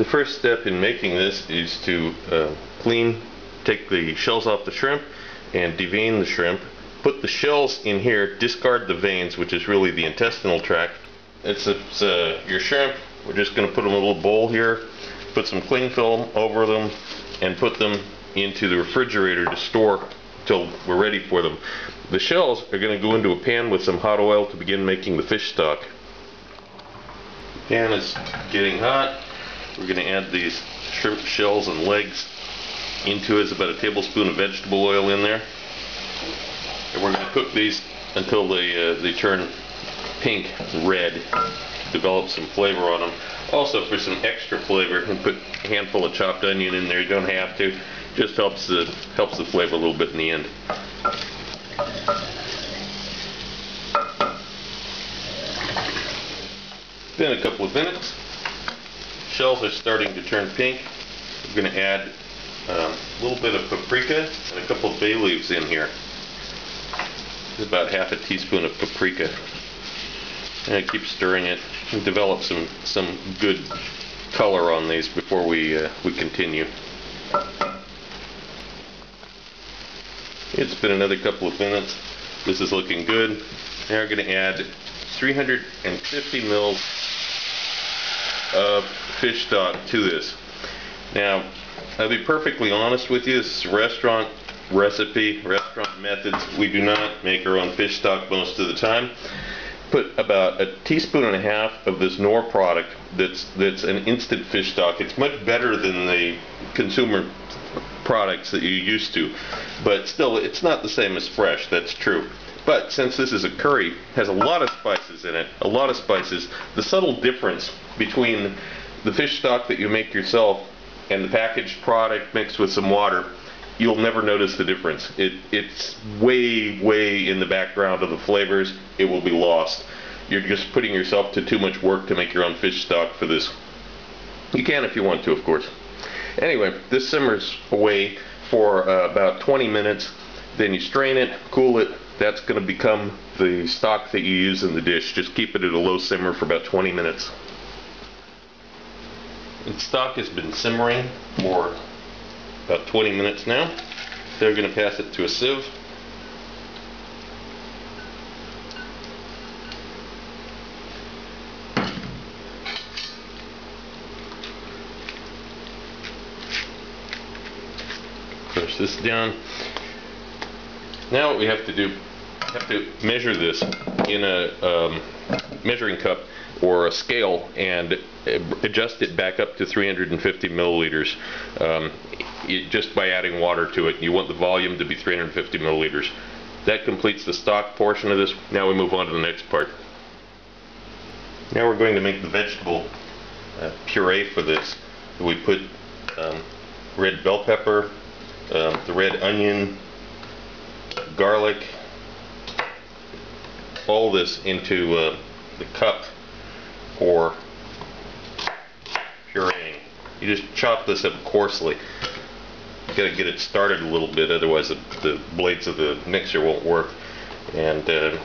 The first step in making this is to uh, clean, take the shells off the shrimp and devein the shrimp. Put the shells in here, discard the veins, which is really the intestinal tract. It's, it's uh, your shrimp. We're just going to put them in a little bowl here, put some cling film over them, and put them into the refrigerator to store till we're ready for them. The shells are going to go into a pan with some hot oil to begin making the fish stock. Pan is getting hot. We're going to add these shrimp shells and legs into it. It's about a tablespoon of vegetable oil in there. And we're going to cook these until they, uh, they turn pink red. Develop some flavor on them. Also for some extra flavor, and put a handful of chopped onion in there. You don't have to. Just helps the, helps the flavor a little bit in the end. Been a couple of minutes. Shells are starting to turn pink. I'm going to add um, a little bit of paprika and a couple of bay leaves in here. About half a teaspoon of paprika. And I keep stirring it and develop some some good color on these before we uh, we continue. It's been another couple of minutes. This is looking good. Now we're going to add 350 mils of fish stock to this. Now, I'll be perfectly honest with you, this is restaurant recipe, restaurant methods. We do not make our own fish stock most of the time. Put about a teaspoon and a half of this Knorr product that's that's an instant fish stock. It's much better than the consumer products that you're used to. But still, it's not the same as fresh, that's true. But since this is a curry, has a lot of spices in it, a lot of spices, the subtle difference between the fish stock that you make yourself and the packaged product mixed with some water, you'll never notice the difference. It, it's way, way in the background of the flavors. It will be lost. You're just putting yourself to too much work to make your own fish stock for this. You can if you want to, of course. Anyway, this simmers away for uh, about 20 minutes. Then you strain it, cool it, that's going to become the stock that you use in the dish. Just keep it at a low simmer for about 20 minutes. The stock has been simmering for about 20 minutes now. They're going to pass it to a sieve. Push this down. Now what we have to do have to measure this in a um, measuring cup or a scale and adjust it back up to 350 milliliters um, just by adding water to it. You want the volume to be 350 milliliters. That completes the stock portion of this. Now we move on to the next part. Now we're going to make the vegetable uh, puree for this. We put um, red bell pepper, uh, the red onion, garlic, all this into uh, the cup for pureeing. You just chop this up coarsely. You gotta get it started a little bit, otherwise the, the blades of the mixer won't work. And uh,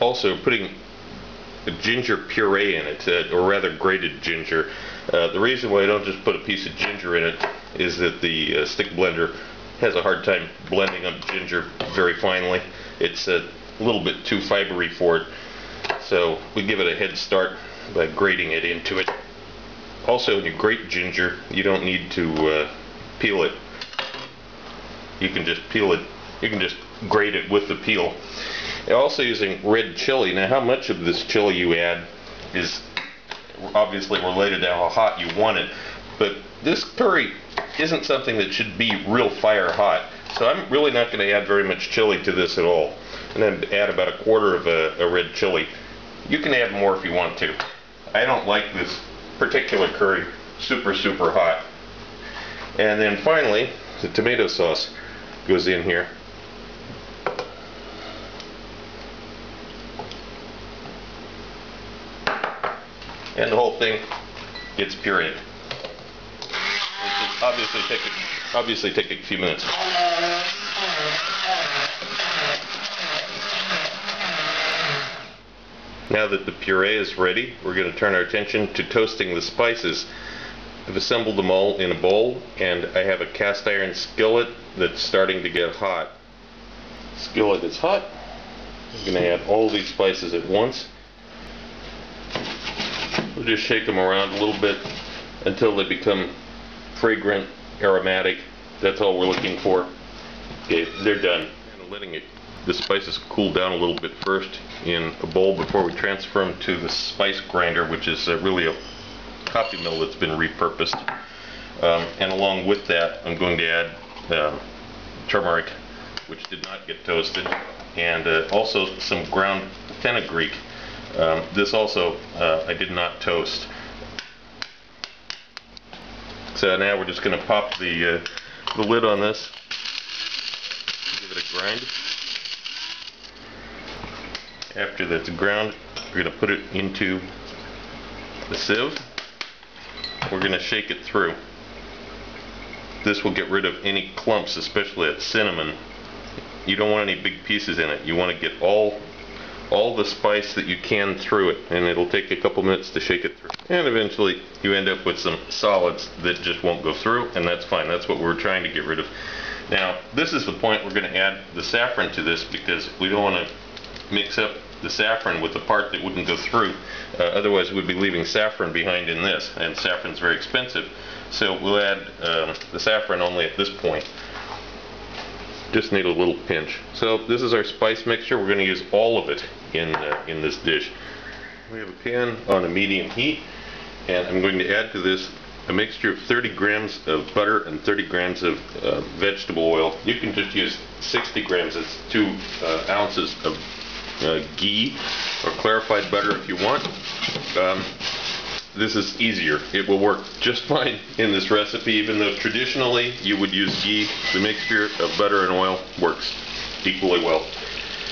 also putting a ginger puree in it, uh, or rather grated ginger. Uh, the reason why I don't just put a piece of ginger in it is that the uh, stick blender has a hard time blending up ginger very finely. It's a little bit too fibery for it. So we give it a head start by grating it into it. Also, when you grate ginger, you don't need to uh, peel it. You can just peel it, you can just grate it with the peel. Also using red chili. Now how much of this chili you add is obviously related to how hot you want it. But this curry isn't something that should be real fire hot. So I'm really not going to add very much chili to this at all. And then add about a quarter of a, a red chili. You can add more if you want to. I don't like this particular curry super, super hot. And then finally, the tomato sauce goes in here. And the whole thing gets pureed obviously take a, obviously take a few minutes. Now that the puree is ready, we're going to turn our attention to toasting the spices. I've assembled them all in a bowl and I have a cast iron skillet that's starting to get hot. Skillet is hot. I'm going to add all these spices at once. We'll just shake them around a little bit until they become fragrant, aromatic. That's all we're looking for. Okay, they're done. And letting it, the spices cool down a little bit first in a bowl before we transfer them to the spice grinder, which is uh, really a coffee mill that's been repurposed. Um, and along with that, I'm going to add uh, turmeric, which did not get toasted, and uh, also some ground fenugreek. Um, this also uh, I did not toast. So now we're just going to pop the, uh, the lid on this, give it a grind. After that's ground, we're going to put it into the sieve. We're going to shake it through. This will get rid of any clumps, especially at cinnamon. You don't want any big pieces in it. You want to get all all the spice that you can through it and it'll take a couple minutes to shake it through and eventually you end up with some solids that just won't go through and that's fine that's what we're trying to get rid of now this is the point we're going to add the saffron to this because we don't want to mix up the saffron with the part that wouldn't go through uh, otherwise we'd be leaving saffron behind in this and saffron's very expensive so we'll add um, the saffron only at this point just need a little pinch. So this is our spice mixture. We're going to use all of it in, uh, in this dish. We have a pan on a medium heat and I'm going to add to this a mixture of 30 grams of butter and 30 grams of uh, vegetable oil. You can just use 60 grams, it's two uh, ounces of uh, ghee or clarified butter if you want. Um, this is easier. It will work just fine in this recipe, even though traditionally you would use ghee. The mixture of butter and oil works equally well.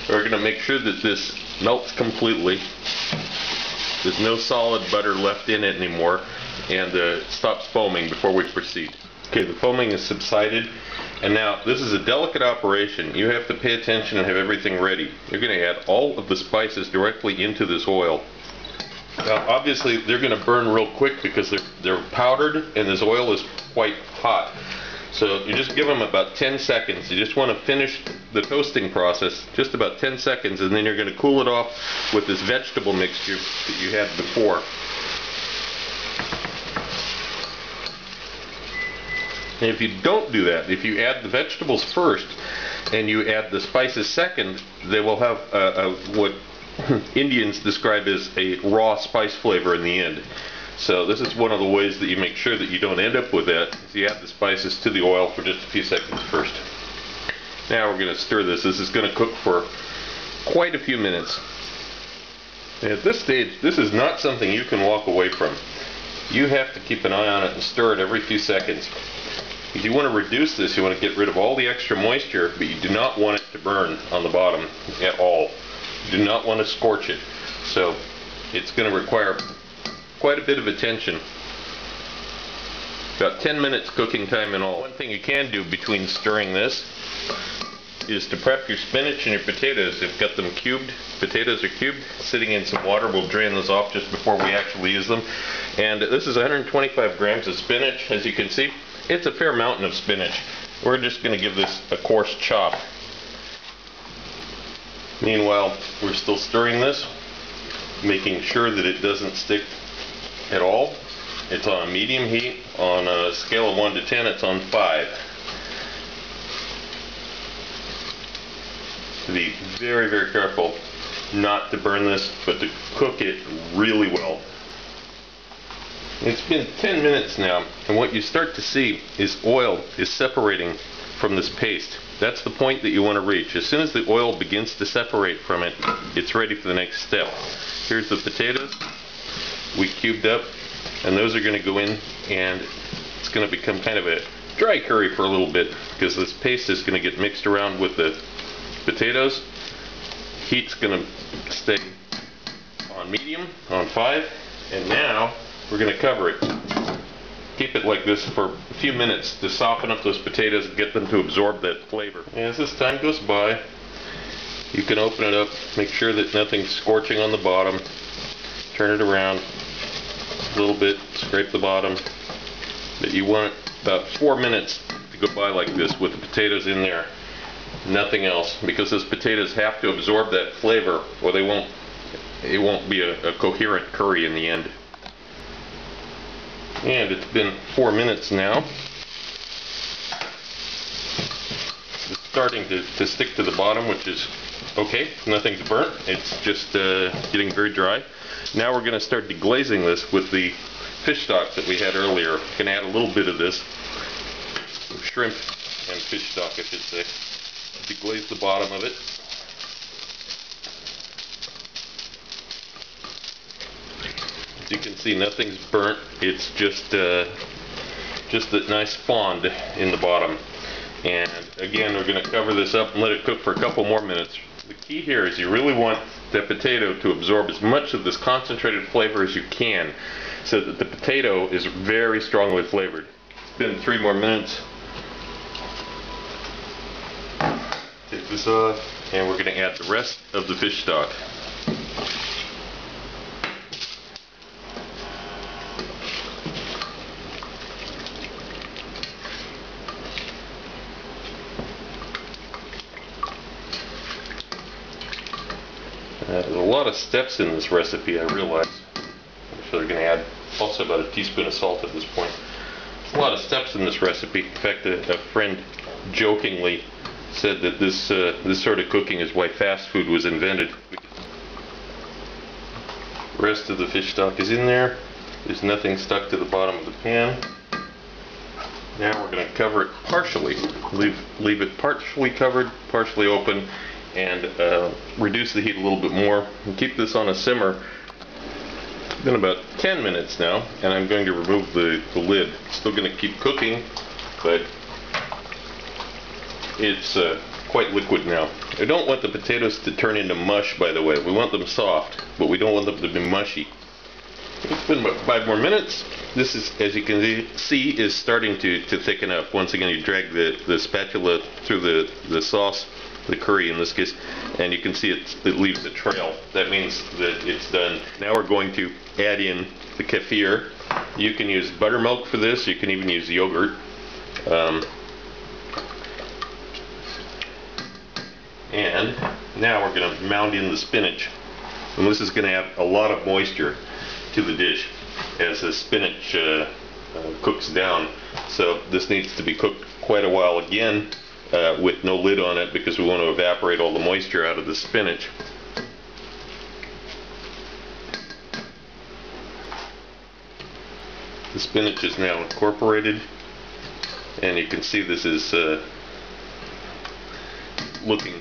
We're going to make sure that this melts completely. There's no solid butter left in it anymore, and uh, stops foaming before we proceed. Okay, the foaming has subsided, and now this is a delicate operation. You have to pay attention and have everything ready. You're going to add all of the spices directly into this oil now, obviously, they're going to burn real quick because they're, they're powdered and this oil is quite hot. So you just give them about 10 seconds. You just want to finish the toasting process, just about 10 seconds, and then you're going to cool it off with this vegetable mixture that you had before. And if you don't do that, if you add the vegetables first and you add the spices second, they will have a, a, what Indians describe as a raw spice flavor in the end. So this is one of the ways that you make sure that you don't end up with that. Is you add the spices to the oil for just a few seconds first. Now we're going to stir this. This is going to cook for quite a few minutes. At this stage, this is not something you can walk away from. You have to keep an eye on it and stir it every few seconds. If you want to reduce this, you want to get rid of all the extra moisture, but you do not want it to burn on the bottom at all You do not want to scorch it. So it's going to require quite a bit of attention. About 10 minutes cooking time in all. One thing you can do between stirring this is to prep your spinach and your potatoes. You've got them cubed. Potatoes are cubed, sitting in some water. We'll drain those off just before we actually use them. And this is 125 grams of spinach, as you can see. It's a fair mountain of spinach. We're just going to give this a coarse chop. Meanwhile, we're still stirring this, making sure that it doesn't stick at all. It's on medium heat. On a scale of 1 to 10, it's on 5. To be very, very careful not to burn this, but to cook it really well. It's been 10 minutes now, and what you start to see is oil is separating from this paste. That's the point that you want to reach. As soon as the oil begins to separate from it, it's ready for the next step. Here's the potatoes we cubed up, and those are going to go in, and it's going to become kind of a dry curry for a little bit because this paste is going to get mixed around with the potatoes. Heat's going to stay on medium, on 5, and now we're going to cover it keep it like this for a few minutes to soften up those potatoes and get them to absorb that flavor. As this time goes by, You can open it up, make sure that nothing's scorching on the bottom, turn it around a little bit, scrape the bottom. that you want about four minutes to go by like this with the potatoes in there, nothing else, because those potatoes have to absorb that flavor or they won't, it won't be a, a coherent curry in the end. And it's been four minutes now. It's starting to, to stick to the bottom, which is okay. Nothing's burnt. It's just uh, getting very dry. Now we're going to start deglazing this with the fish stock that we had earlier. Can add a little bit of this shrimp and fish stock, I should say. Deglaze the bottom of it. As you can see, nothing's burnt. It's just uh, just a nice fond in the bottom. And again, we're going to cover this up and let it cook for a couple more minutes. The key here is you really want the potato to absorb as much of this concentrated flavor as you can so that the potato is very strongly flavored. It's been three more minutes. Take and we're going to add the rest of the fish stock. Uh, there's a lot of steps in this recipe, I realize. So they're going to add also about a teaspoon of salt at this point. A lot of steps in this recipe. In fact, a, a friend jokingly said that this uh, this sort of cooking is why fast food was invented. Rest of the fish stock is in there. There's nothing stuck to the bottom of the pan. Now we're going to cover it partially. Leave leave it partially covered, partially open, and uh, reduce the heat a little bit more and keep this on a simmer. It's been about 10 minutes now and I'm going to remove the, the lid. still going to keep cooking but it's uh, quite liquid now. I don't want the potatoes to turn into mush by the way. We want them soft but we don't want them to be mushy. It's been about five more minutes. This is, as you can see, is starting to, to thicken up. Once again, you drag the, the spatula through the, the sauce the curry in this case, and you can see it, it leaves a trail. That means that it's done. Now we're going to add in the kefir. You can use buttermilk for this, you can even use yogurt. Um, and now we're going to mound in the spinach. And this is going to add a lot of moisture to the dish as the spinach uh, uh, cooks down. So this needs to be cooked quite a while again uh, with no lid on it because we want to evaporate all the moisture out of the spinach. The spinach is now incorporated and you can see this is uh, looking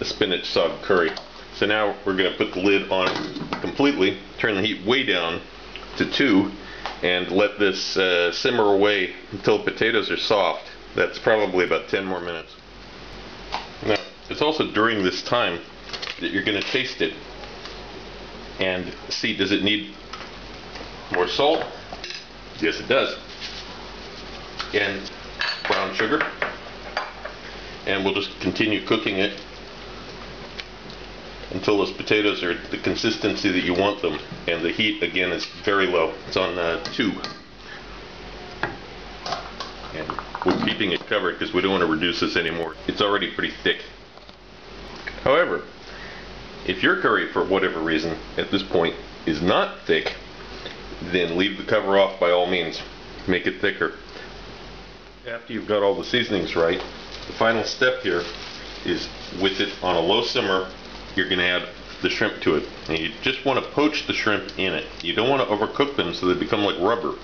a spinach saag curry. So now we're going to put the lid on completely, turn the heat way down to 2 and let this uh, simmer away until the potatoes are soft. That's probably about 10 more minutes. Now, it's also during this time that you're going to taste it and see does it need more salt? Yes, it does. And brown sugar. And we'll just continue cooking it until those potatoes are the consistency that you want them. And the heat, again, is very low. It's on uh, 2. And we're keeping it covered because we don't want to reduce this anymore. It's already pretty thick. However, if your curry, for whatever reason, at this point, is not thick, then leave the cover off by all means. Make it thicker. After you've got all the seasonings right, the final step here is with it on a low simmer, you're going to add the shrimp to it. And you just want to poach the shrimp in it. You don't want to overcook them so they become like rubber.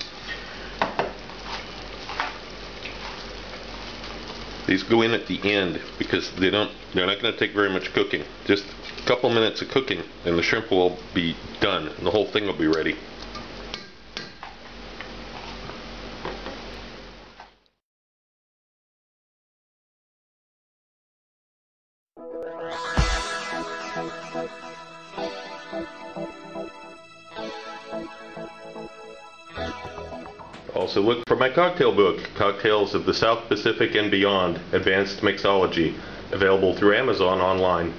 These go in at the end because they don't, they're not going to take very much cooking. Just a couple minutes of cooking and the shrimp will be done and the whole thing will be ready. For my cocktail book, Cocktails of the South Pacific and Beyond, Advanced Mixology, available through Amazon online.